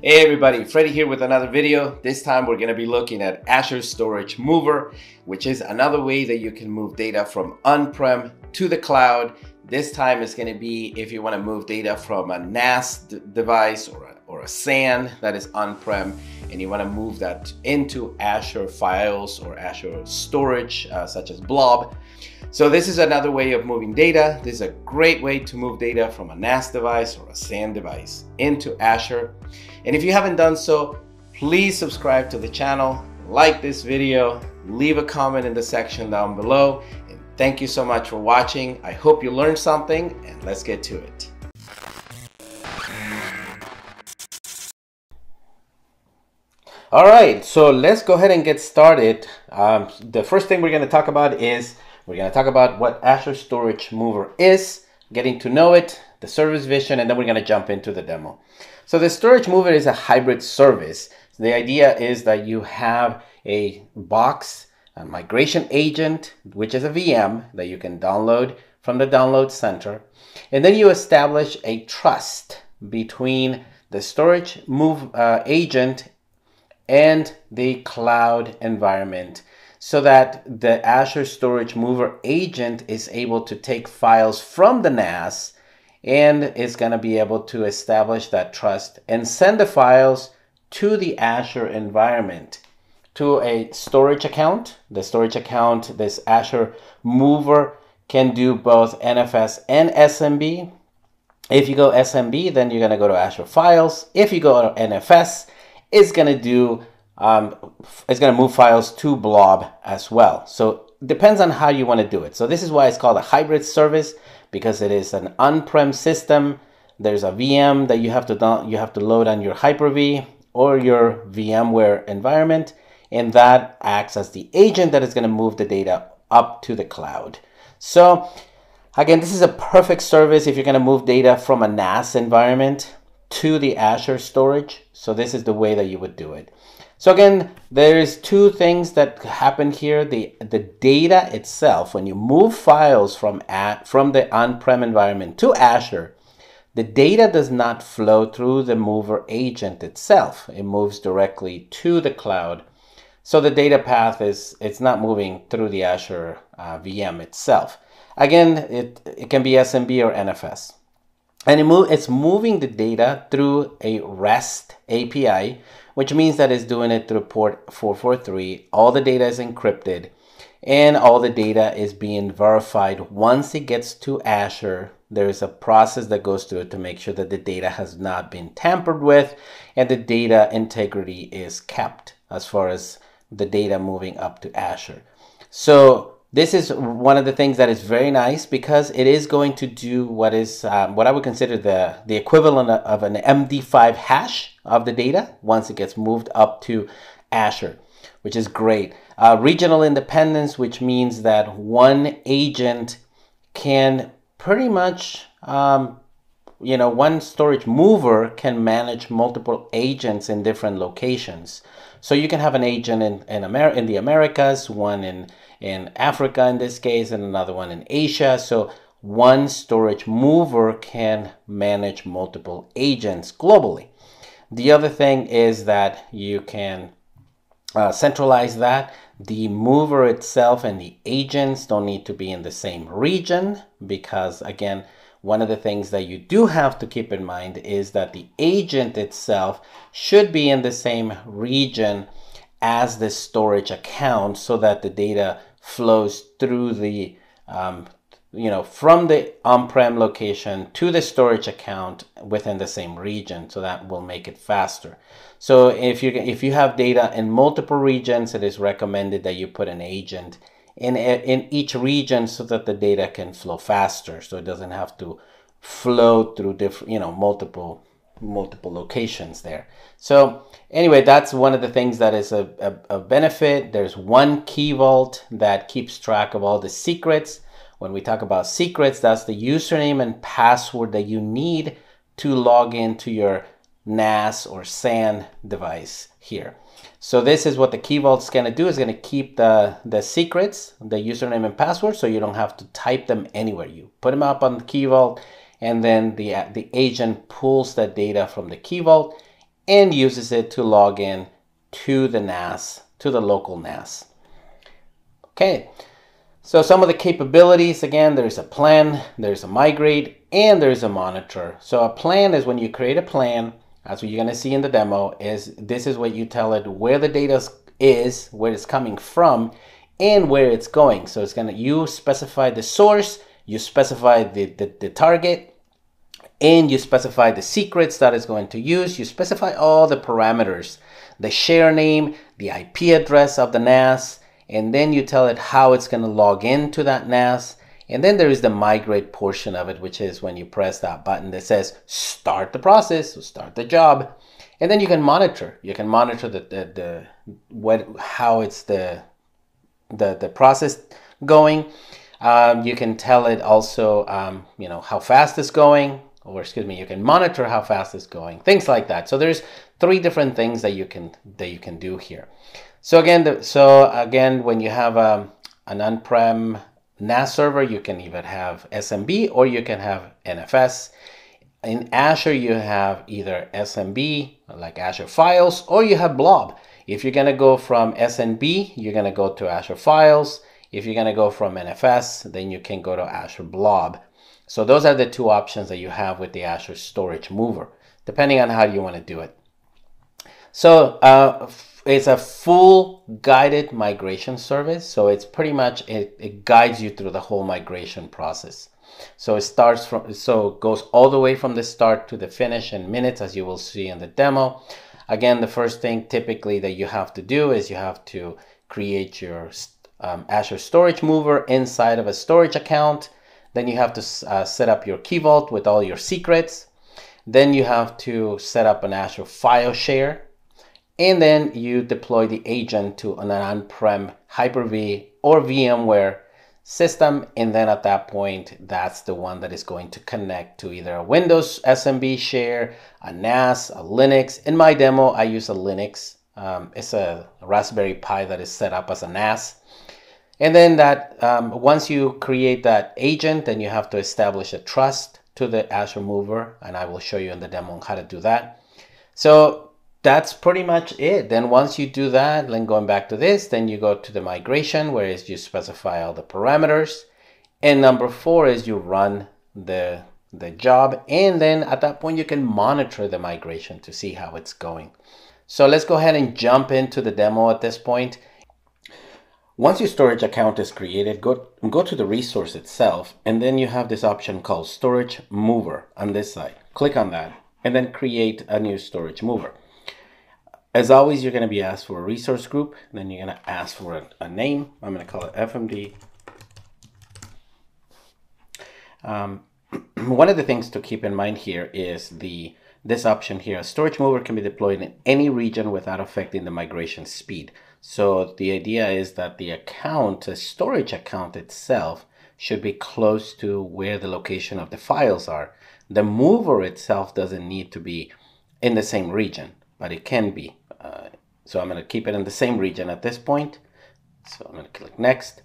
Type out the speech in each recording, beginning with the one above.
Hey everybody, Freddy here with another video. This time we're going to be looking at Azure Storage Mover, which is another way that you can move data from on-prem to the cloud. This time it's going to be if you want to move data from a NAS device or a, or a SAN that is on-prem and you want to move that into Azure files or Azure storage uh, such as Blob. So this is another way of moving data. This is a great way to move data from a NAS device or a SAN device into Azure. And if you haven't done so, please subscribe to the channel, like this video, leave a comment in the section down below. And thank you so much for watching. I hope you learned something and let's get to it. All right, so let's go ahead and get started. Um, the first thing we're going to talk about is we're going to talk about what Azure Storage Mover is, getting to know it, the service vision, and then we're going to jump into the demo. So the Storage Mover is a hybrid service. The idea is that you have a box, a migration agent, which is a VM that you can download from the download center. And then you establish a trust between the storage move uh, agent and the cloud environment so that the Azure Storage Mover agent is able to take files from the NAS and is going to be able to establish that trust and send the files to the Azure environment to a storage account. The storage account, this Azure Mover can do both NFS and SMB. If you go SMB, then you're going to go to Azure Files. If you go to NFS, it's going to do um, it's going to move files to blob as well. So depends on how you want to do it. So this is why it's called a hybrid service because it is an on-prem system. There's a VM that you have to you have to load on your Hyper-V or your VMware environment, and that acts as the agent that is going to move the data up to the cloud. So again, this is a perfect service if you're going to move data from a NAS environment to the Azure storage. So this is the way that you would do it. So again, there's two things that happen here. The, the data itself, when you move files from, at, from the on-prem environment to Azure, the data does not flow through the mover agent itself. It moves directly to the cloud. So the data path is, it's not moving through the Azure uh, VM itself. Again, it, it can be SMB or NFS. And it it's moving the data through a REST API, which means that it's doing it through port 443. All the data is encrypted and all the data is being verified. Once it gets to Azure, there is a process that goes through it to make sure that the data has not been tampered with and the data integrity is kept as far as the data moving up to Azure. So this is one of the things that is very nice because it is going to do what is um, what I would consider the, the equivalent of an MD5 hash of the data once it gets moved up to Azure, which is great. Uh, regional independence, which means that one agent can pretty much, um, you know, one storage mover can manage multiple agents in different locations. So you can have an agent in, in, Amer- in the Americas, one in in Africa in this case, and another one in Asia. So one storage mover can manage multiple agents globally. The other thing is that you can uh, centralize that. The mover itself and the agents don't need to be in the same region because, again, one of the things that you do have to keep in mind is that the agent itself should be in the same region as the storage account so that the data flows through the um, you know from the on-prem location to the storage account within the same region. So that will make it faster. So if you if you have data in multiple regions it is recommended that you put an agent in in each region so that the data can flow faster so it doesn't have to flow through different you know multiple multiple locations there. So anyway, that's one of the things that is a, a, a, benefit. There's one key vault that keeps track of all the secrets. When we talk about secrets, that's the username and password that you need to log into your NAS or SAN device here. So this is what the key vault is going to do. It's going to keep the, the secrets, the username and password, so you don't have to type them anywhere. You put them up on the key vault and then the, the agent pulls that data from the key vault and uses it to log in to the NAS, to the local NAS. Okay, so some of the capabilities, again, there's a plan, there's a migrate, and there's a monitor. So a plan is when you create a plan, that's what you're gonna see in the demo, is this is what you tell it where the data is, where it's coming from, and where it's going. So it's gonna, you specify the source, you specify the, the, the target, and you specify the secrets that it's going to use. You specify all the parameters, the share name, the IP address of the NAS, and then you tell it how it's going to log into that NAS. And then there is the migrate portion of it, which is when you press that button that says start the process, start the job. And then you can monitor. You can monitor the, the, the what how it's the the, the process going. Um, you can tell it also, um, you know, how fast it's going, or excuse me, you can monitor how fast it's going, things like that. So there's three different things that you can that you can do here. So again, the, so again, when you have um, an on-prem NAS server, you can either have SMB or you can have NFS. In Azure, you have either SMB, like Azure Files, or you have Blob. If you're gonna go from SMB, you're gonna go to Azure Files. If you're gonna go from NFS, then you can go to Azure Blob. So those are the two options that you have with the Azure Storage Mover, depending on how you want to do it. So uh, it's a full guided migration service. So it's pretty much, it, it guides you through the whole migration process. So it starts from, so it goes all the way from the start to the finish in minutes, as you will see in the demo. Again, the first thing typically that you have to do is you have to create your um, Azure Storage Mover inside of a storage account. Then you have to uh, set up your Key Vault with all your secrets. Then you have to set up an Azure file share. And then you deploy the agent to an on-prem Hyper-V or VMware system. And then at that point, that's the one that is going to connect to either a Windows SMB share, a NAS, a Linux. In my demo, I use a Linux. Um, it's a Raspberry Pi that is set up as a NAS. And then that um, once you create that agent, then you have to establish a trust to the Azure Mover, and I will show you in the demo how to do that. So that's pretty much it. Then once you do that, then going back to this, then you go to the migration, where is you specify all the parameters. And number four is you run the, the job. And then at that point, you can monitor the migration to see how it's going. So let's go ahead and jump into the demo at this point. Once your storage account is created, go, go to the resource itself, and then you have this option called Storage Mover on this side. Click on that, and then create a new storage mover. As always, you're going to be asked for a resource group, then you're going to ask for a, a name. I'm going to call it FMD. Um, one of the things to keep in mind here is the this option here. A storage mover can be deployed in any region without affecting the migration speed. So the idea is that the account, the storage account itself, should be close to where the location of the files are. The mover itself doesn't need to be in the same region, but it can be. So I'm going to keep it in the same region at this point. So I'm going to click next.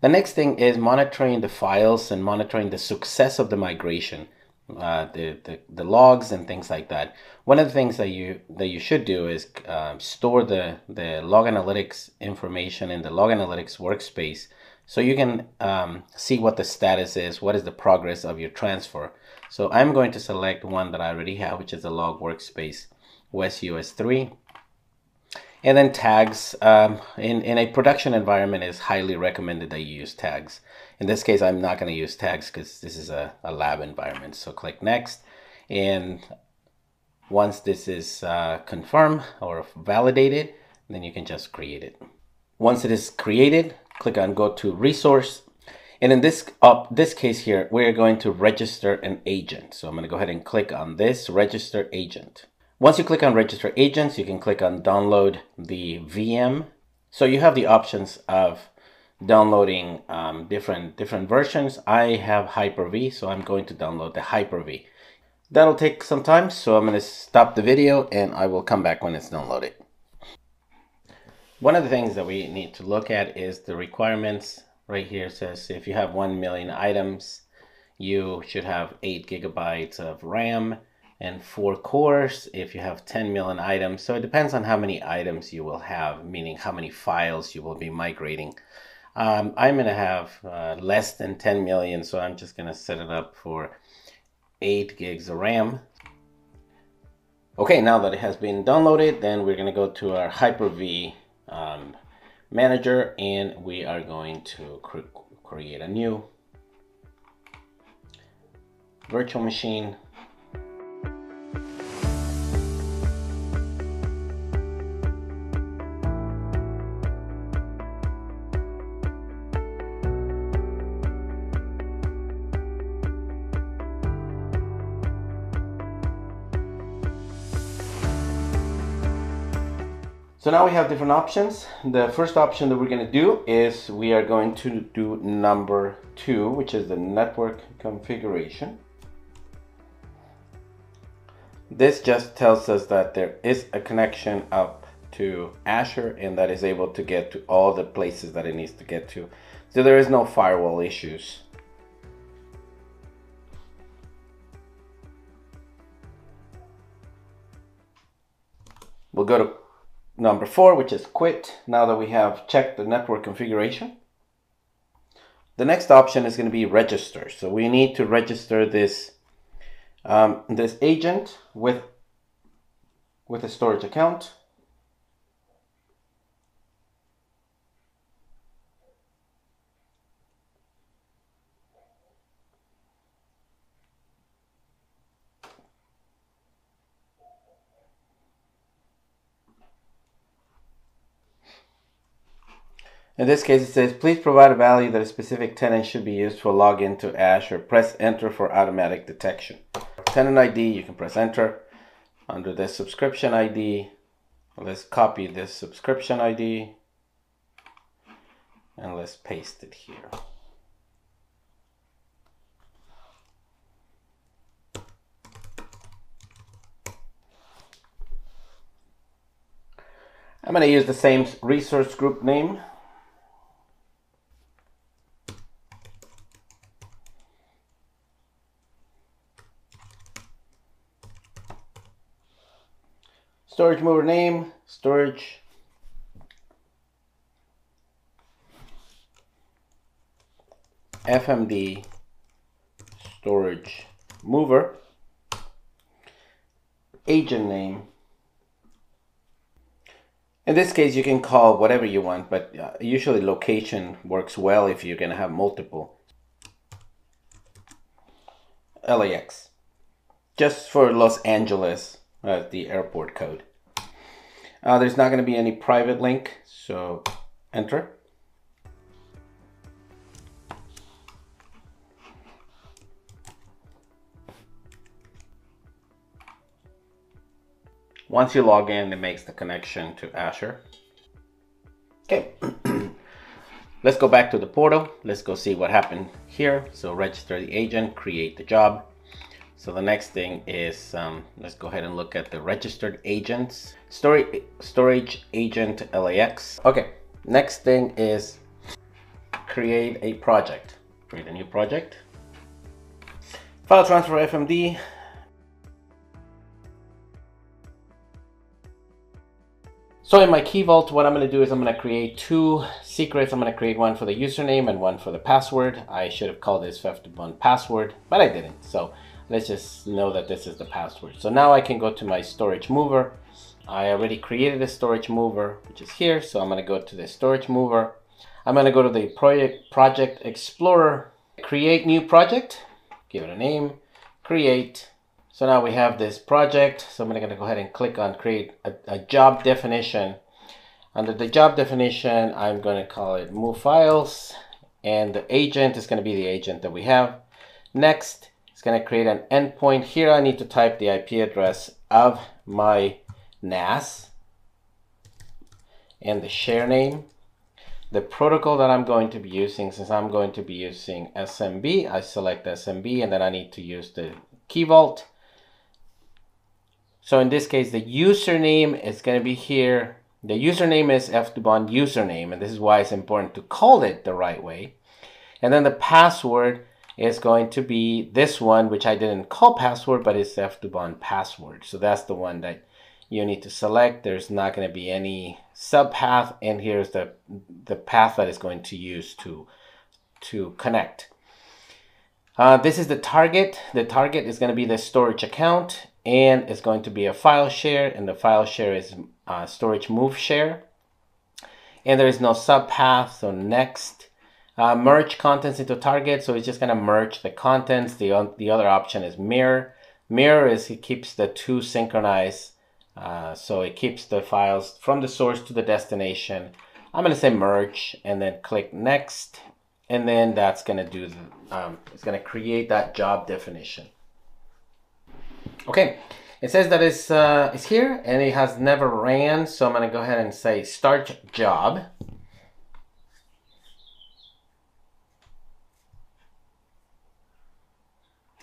The next thing is monitoring the files and monitoring the success of the migration uh, the, the, the logs and things like that. One of the things that you that you should do is uh, store the, the log analytics information in the log analytics workspace so you can um, see what the status is, what is the progress of your transfer. So I'm going to select one that I already have, which is the log workspace, West US 3. And then tags um, in, in a production environment is highly recommended that you use tags. In this case, I'm not going to use tags because this is a, a, lab environment. So click next. And once this is uh, confirmed or validated, then you can just create it. Once it is created, click on go to resource. And in this, uh, this case here, we're going to register an agent. So I'm going to go ahead and click on this register agent. Once you click on register agents, you can click on download the VM. So you have the options of downloading um, different different versions. I have Hyper-V, so I'm going to download the Hyper-V. That'll take some time, so I'm going to stop the video and I will come back when it's downloaded. One of the things that we need to look at is the requirements. Right here says if you have 1 million items, you should have 8 gigabytes of RAM and four cores if you have 10 million items. So it depends on how many items you will have, meaning how many files you will be migrating. Um, I'm going to have uh, less than 10 million, so I'm just going to set it up for 8 gigs of RAM. Okay, now that it has been downloaded, then we're going to go to our Hyper-V um, manager and we are going to cre create a new virtual machine So now we have different options. The first option that we're going to do is we are going to do number two, which is the network configuration. This just tells us that there is a connection up to Azure and that is able to get to all the places that it needs to get to. So there is no firewall issues. We'll go to number four, which is quit, now that we have checked the network configuration. The next option is going to be register. So we need to register this, um, this agent with, with a storage account. In this case, it says, please provide a value that a specific tenant should be used for login to Azure. Press enter for automatic detection. Tenant ID, you can press enter. Under the subscription ID, let's copy this subscription ID and let's paste it here. I'm going to use the same resource group name Storage mover name, storage. FMD storage mover. Agent name. In this case, you can call whatever you want, but uh, usually location works well if you're going to have multiple. LAX. Just for Los Angeles uh, the airport code. Uh, there's not going to be any private link, so enter. Once you log in, it makes the connection to Azure. Okay, let's go back to the portal. Let's go see what happened here. So register the agent, create the job. So the next thing is, um, let's go ahead and look at the registered agents. Storage, storage agent LAX. Okay, next thing is create a project. Create a new project. File transfer FMD. So in my key vault, what I'm going to do is I'm going to create two secrets. I'm going to create one for the username and one for the password. I should have called this FF1 password, but I didn't. So let's just know that this is the password. So now I can go to my storage mover. I already created a storage mover, which is here. So I'm going to go to the storage mover. I'm going to go to the project, project explorer, create new project, give it a name, create. So now we have this project. So I'm to go ahead and click on create a, a job definition. Under the job definition, I'm going to call it move files and the agent is going to be the agent that we have. Next, it's going to create an endpoint. Here I need to type the IP address of my NAS and the share name. The protocol that I'm going to be using, since I'm going to be using SMB, I select SMB and then I need to use the key vault. So in this case, the username is going to be here. The username is F2Bond username, and this is why it's important to call it the right way. And then the password is going to be this one, which I didn't call password, but it's F2Bond password. So that's the one that you need to select. There's not going to be any subpath, and here's the the path that is going to use to to connect. Uh, this is the target. The target is going to be the storage account, and it's going to be a file share, and the file share is uh, storage move share. And there is no subpath, so next. Uh, merge contents into target, so it's just going to merge the contents. The, the other option is mirror. Mirror is it keeps the two synchronized, uh, so it keeps the files from the source to the destination. I'm going to say merge and then click next, and then that's going to do the, um, it's to create that job definition. Okay, it says that it's, uh, it's here and it has never ran, so I'm going to go ahead and say start job.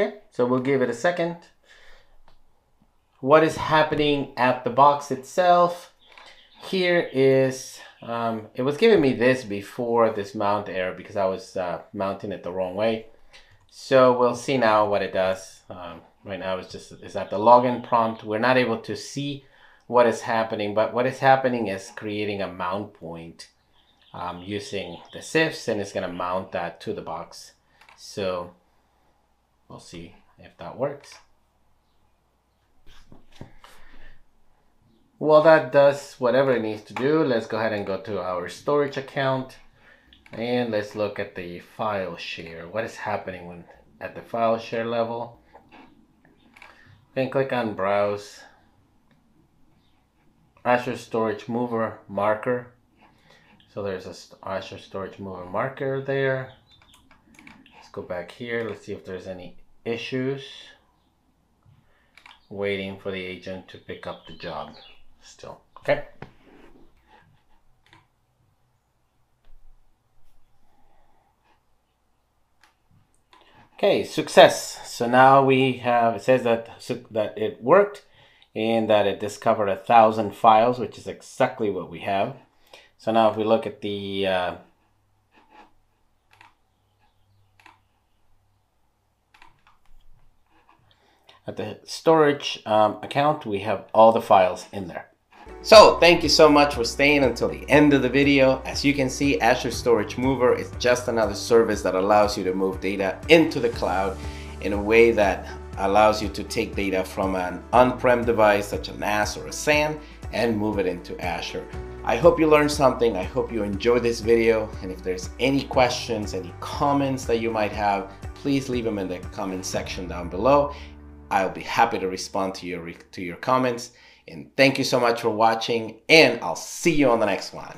Okay, so we'll give it a second. What is happening at the box itself? Here is, um, it was giving me this before this mount error because I was uh, mounting it the wrong way. So we'll see now what it does. Um, right now it's just, it's at the login prompt. We're not able to see what is happening, but what is happening is creating a mount point um, using the CIFS and it's gonna mount that to the box. So We'll see if that works. Well, that does whatever it needs to do. Let's go ahead and go to our storage account and let's look at the file share. What is happening when at the file share level? Then click on browse Azure Storage Mover marker. So there's a Azure Storage Mover marker there. Let's go back here. Let's see if there's any issues waiting for the agent to pick up the job still okay? Okay success. So now we have it says that that it worked and that it discovered a thousand files which is exactly what we have. So now if we look at the uh, at the storage um, account, we have all the files in there. So thank you so much for staying until the end of the video. As you can see, Azure Storage Mover is just another service that allows you to move data into the cloud in a way that allows you to take data from an on-prem device such as NAS or a SAN and move it into Azure. I hope you learned something. I hope you enjoyed this video. And if there's any questions, any comments that you might have, please leave them in the comment section down below. I'll be happy to respond to your to your comments. And thank you so much for watching, and I'll see you on the next one.